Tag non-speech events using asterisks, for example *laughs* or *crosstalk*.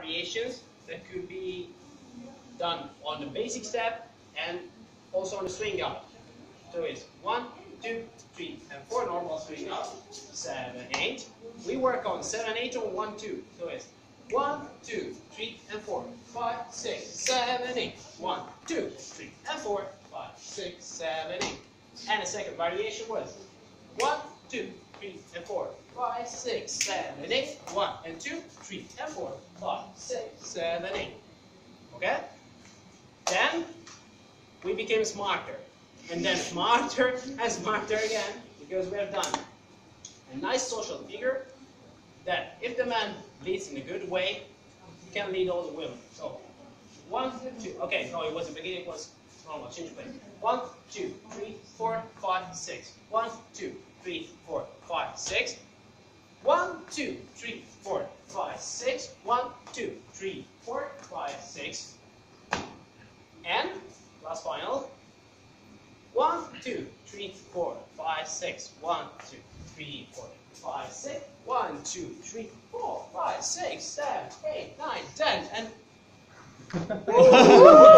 variations that could be done on the basic step and also on the swing out. So it's one, two, three, and four normal swing out, seven, eight. We work on seven, eight on one, two. So it's one, two, three, and four, five, six, seven, eight. One, two, three, and four, five, six, seven, eight. And the second variation was one, two, three, and four, five, six, seven, eight. One and two, three, and four, five, six, seven, eight. Okay? Then we became smarter. And then smarter *laughs* and smarter again because we have done a nice social figure that if the man leads in a good way, he can lead all the women. So one, two, okay, no, it was the beginning, it was normal, change play. One, two, three, four, five, six. One, two, three, four, five, six. One, two, three, four, five, six. One, two, three, four, five, six. And last final. One, two, three, four, five, six. One, two, three, four, five, six. One, two, three, four, five, six, seven, eight, nine, ten, and. *laughs*